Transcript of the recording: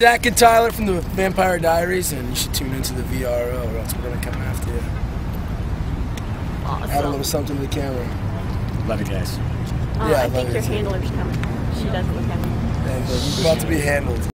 Jack and Tyler from the Vampire Diaries, and you should tune into the VRO, or else we're gonna come after you. Awesome. Add a little something to the camera. Love you guys. Uh, Yeah, I I think your handler's coming. She doesn't look at me. And uh, you're about to be handled.